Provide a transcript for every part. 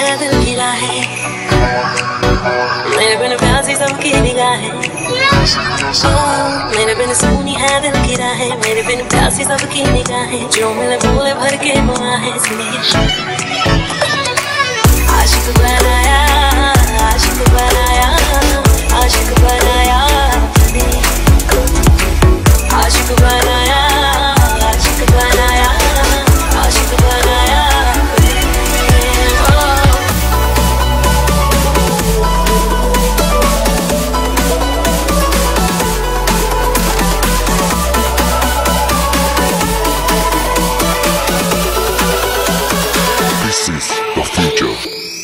है दिल गिरा है। मेरे बिन प्यासी सबकी निगाहें मेरे बिन सोनी है, दिल गिरा है। मेरे बिन प्यासी सबकी निगाहें जो मैंने बोले भर के मुआहें सुनिए आशिक बनाया आशिक बनाया। you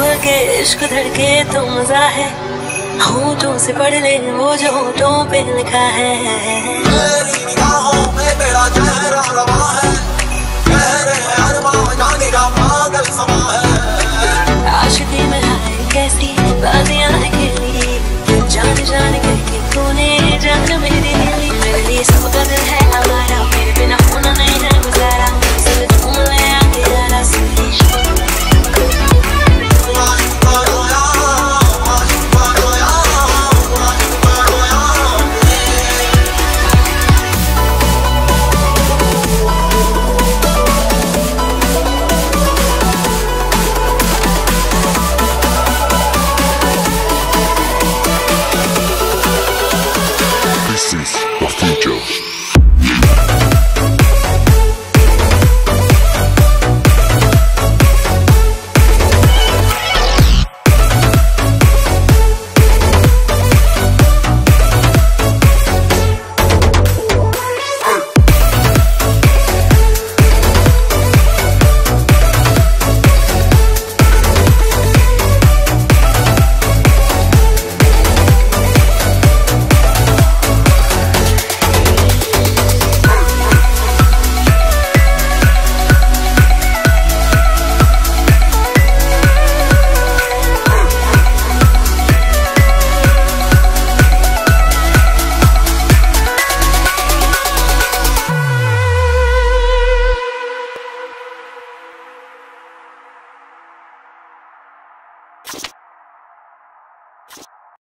खुल के इश्क धड़के तो मज़ा है। होठों से पढ़ ले, वो जो तो पे लिखा है।